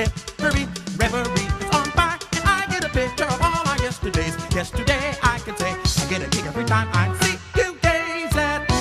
every reverie is on fire. And I get a picture of all our yesterdays. Yesterday, I can say, I get a kick every time I see you gaze at me.